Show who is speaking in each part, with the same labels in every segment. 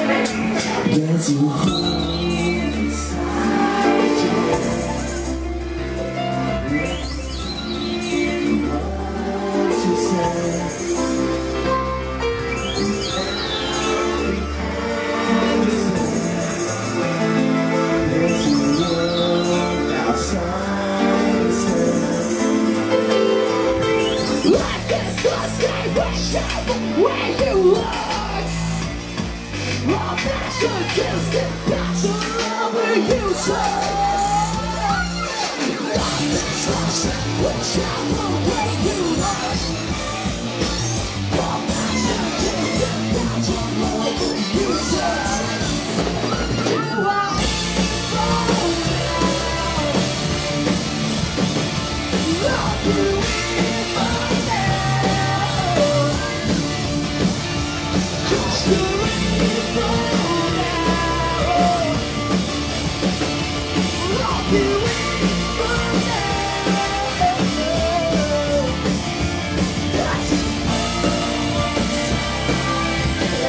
Speaker 1: Get you home inside you. What to say? There's
Speaker 2: All passion kills the passion over you Life is the same whichever way you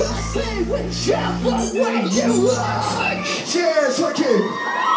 Speaker 2: Same whichever way you look.
Speaker 1: Cheers, Ricky.